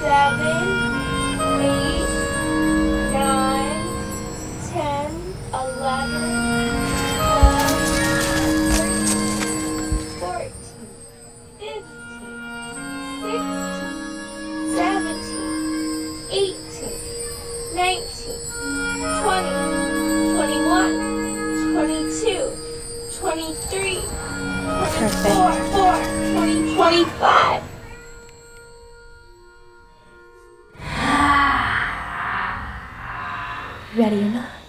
seven, eight, nine, ten, eleven, twelve, fourteen, fifteen, sixteen, seventeen, eighteen, nineteen, twenty, twenty-one, twenty-two, twenty-three, twenty-four, twenty-five. ready or not.